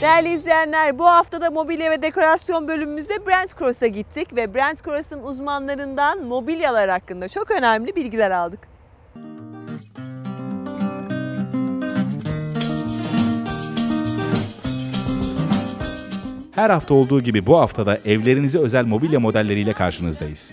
Değerli izleyenler bu hafta da mobilya ve dekorasyon bölümümüzde Brent Cross'a gittik ve Brent Cross'un uzmanlarından mobilyalar hakkında çok önemli bilgiler aldık. Her hafta olduğu gibi bu haftada evlerinize özel mobilya modelleriyle karşınızdayız.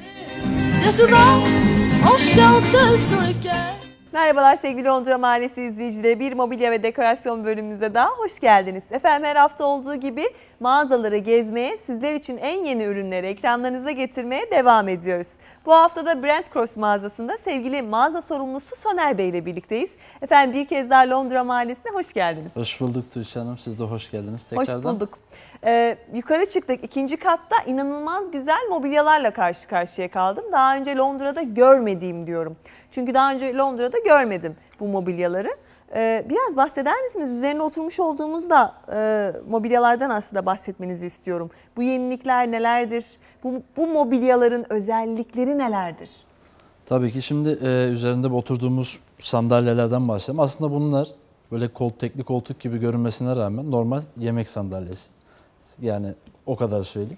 Merhabalar sevgili Londra Mahallesi izleyicileri. Bir mobilya ve dekorasyon bölümümüze daha hoş geldiniz. Efendim her hafta olduğu gibi mağazaları gezmeye, sizler için en yeni ürünleri ekranlarınıza getirmeye devam ediyoruz. Bu hafta da Brent Cross mağazasında sevgili mağaza sorumlusu Soner Bey ile birlikteyiz. Efendim bir kez daha Londra Mahallesi'ne hoş geldiniz. Hoş bulduk Tuğçe Hanım. Siz de hoş geldiniz Hoş tekrardan. bulduk. Ee, yukarı çıktık. İkinci katta inanılmaz güzel mobilyalarla karşı karşıya kaldım. Daha önce Londra'da görmediğim diyorum. Çünkü daha önce Londra'da görmedim bu mobilyaları. Ee, biraz bahseder misiniz? Üzerine oturmuş olduğumuzda e, mobilyalardan aslında bahsetmenizi istiyorum. Bu yenilikler nelerdir? Bu, bu mobilyaların özellikleri nelerdir? Tabii ki şimdi e, üzerinde oturduğumuz sandalyelerden başlayalım. Aslında bunlar böyle kol, tekli koltuk gibi görünmesine rağmen normal yemek sandalyesi. Yani o kadar söyleyeyim.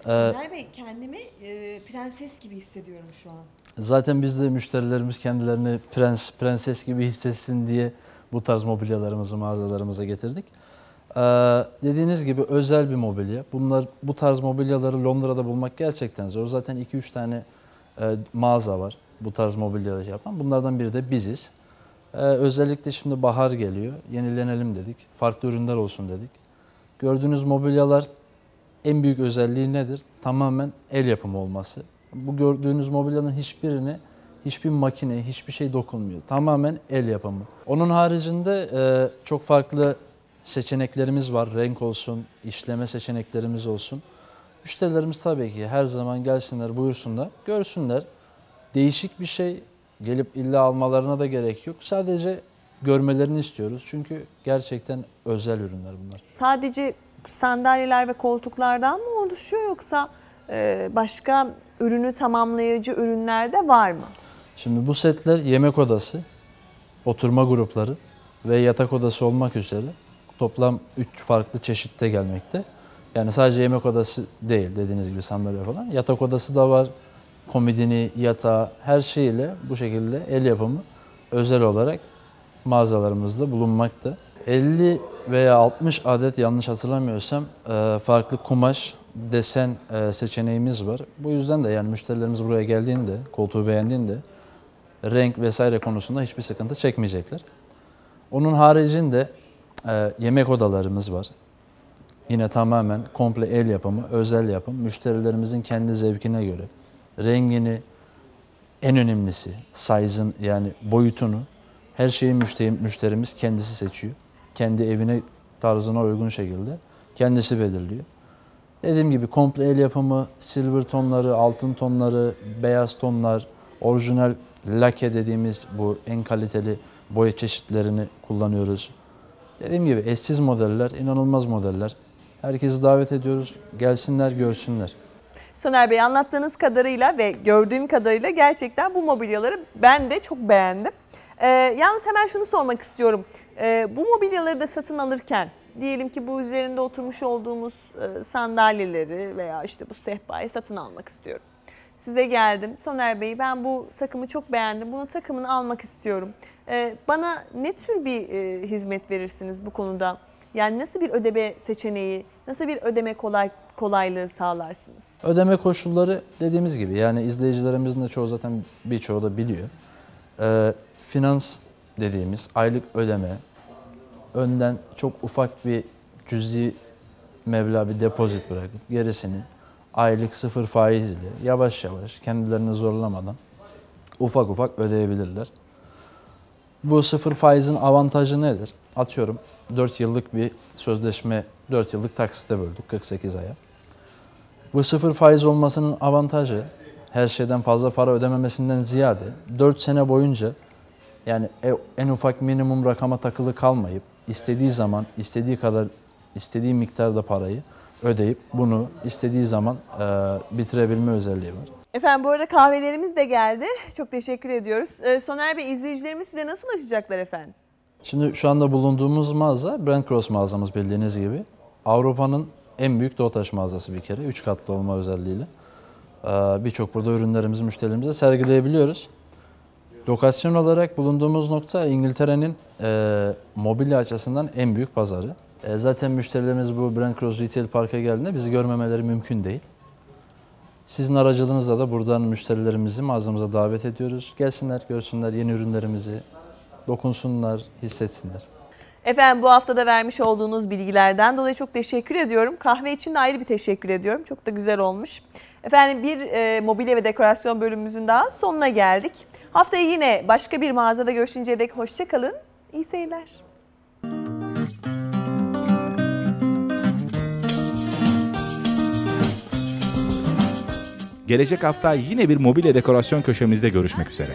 Ee, Soner Bey kendimi e, prenses gibi hissediyorum şu an. Zaten biz de müşterilerimiz kendilerini prens, prenses gibi hissetsin diye bu tarz mobilyalarımızı mağazalarımıza getirdik. Ee, dediğiniz gibi özel bir mobilya. Bunlar bu tarz mobilyaları Londra'da bulmak gerçekten zor. Zaten 2-3 tane e, mağaza var bu tarz mobilyaları yapan. Bunlardan biri de biziz. Ee, özellikle şimdi bahar geliyor. Yenilenelim dedik. Farklı ürünler olsun dedik. Gördüğünüz mobilyalar en büyük özelliği nedir? Tamamen el yapımı olması. Bu gördüğünüz mobilyanın hiçbirine hiçbir makine, hiçbir şey dokunmuyor. Tamamen el yapımı. Onun haricinde e, çok farklı seçeneklerimiz var. Renk olsun, işleme seçeneklerimiz olsun. Müşterilerimiz tabii ki her zaman gelsinler, buyursunlar, görsünler. Değişik bir şey gelip illa almalarına da gerek yok. Sadece görmelerini istiyoruz. Çünkü gerçekten özel ürünler bunlar. Sadece sandalyeler ve koltuklardan mı oluşuyor yoksa başka ürünü tamamlayıcı ürünler de var mı? Şimdi bu setler yemek odası, oturma grupları ve yatak odası olmak üzere toplam 3 farklı çeşitte gelmekte. Yani sadece yemek odası değil dediğiniz gibi sandalye falan. Yatak odası da var. Komodini, yatağı her şeyiyle bu şekilde el yapımı özel olarak mağazalarımızda bulunmakta. 50 veya 60 adet yanlış hatırlamıyorsam e, farklı kumaş, desen e, seçeneğimiz var. Bu yüzden de yani müşterilerimiz buraya geldiğinde, koltuğu beğendiğinde renk vesaire konusunda hiçbir sıkıntı çekmeyecekler. Onun haricinde e, yemek odalarımız var. Yine tamamen komple el yapımı, özel yapım. Müşterilerimizin kendi zevkine göre rengini, en önemlisi size'ın yani boyutunu her şeyi müşteri, müşterimiz kendisi seçiyor. Kendi evine tarzına uygun şekilde kendisi belirliyor. Dediğim gibi komple el yapımı, silver tonları, altın tonları, beyaz tonlar, orijinal lake dediğimiz bu en kaliteli boya çeşitlerini kullanıyoruz. Dediğim gibi eşsiz modeller, inanılmaz modeller. Herkesi davet ediyoruz. Gelsinler, görsünler. Soner Bey anlattığınız kadarıyla ve gördüğüm kadarıyla gerçekten bu mobilyaları ben de çok beğendim. Ee, yalnız hemen şunu sormak istiyorum. Ee, bu mobilyaları da satın alırken diyelim ki bu üzerinde oturmuş olduğumuz e, sandalyeleri veya işte bu sehpayı satın almak istiyorum. Size geldim. Soner Bey ben bu takımı çok beğendim. Bunun takımını almak istiyorum. Ee, bana ne tür bir e, hizmet verirsiniz bu konuda? Yani nasıl bir ödeme seçeneği, nasıl bir ödeme kolay kolaylığı sağlarsınız? Ödeme koşulları dediğimiz gibi yani izleyicilerimizin de çoğu zaten birçoğu da biliyor. Ee, finans dediğimiz aylık ödeme, önden çok ufak bir cüzi meblağ bir depozit bırakıp gerisini aylık sıfır faiz ile yavaş yavaş kendilerini zorlamadan ufak ufak ödeyebilirler. Bu sıfır faizin avantajı nedir? Atıyorum 4 yıllık bir sözleşme 4 yıllık taksite böldük 48 aya. Bu sıfır faiz olmasının avantajı her şeyden fazla para ödememesinden ziyade 4 sene boyunca yani e- en ufak minimum rakama takılı kalmayıp istediği zaman istediği kadar istediği miktarda parayı ödeyip bunu istediği zaman e, bitirebilme özelliği var. Efendim bu arada kahvelerimiz de geldi. Çok teşekkür ediyoruz. Ee, Soner Bey izleyicilerimiz size nasıl ulaşacaklar efendim? Şimdi şu anda bulunduğumuz mağaza Brand Cross mağazamız bildiğiniz gibi. Avrupa'nın en büyük doğu mağazası bir kere. Üç katlı olma özelliğiyle. Ee, Birçok burada ürünlerimizi müşterilerimize sergileyebiliyoruz. Lokasyon olarak bulunduğumuz nokta İngiltere'nin e, mobilya açısından en büyük pazarı. E, zaten müşterilerimiz bu Brand Cross Retail Park'a geldiğinde bizi görmemeleri mümkün değil. Sizin aracılığınızla da buradan müşterilerimizi mağazamıza davet ediyoruz. Gelsinler, görsünler yeni ürünlerimizi, dokunsunlar, hissetsinler. Efendim bu haftada vermiş olduğunuz bilgilerden dolayı çok teşekkür ediyorum. Kahve için de ayrı bir teşekkür ediyorum. Çok da güzel olmuş. Efendim bir e, mobilya ve dekorasyon bölümümüzün daha sonuna geldik. Haftaya yine başka bir mağazada görüşünceye dek hoşçakalın. İyi seyirler. Gelecek hafta yine bir mobilya dekorasyon köşemizde görüşmek üzere.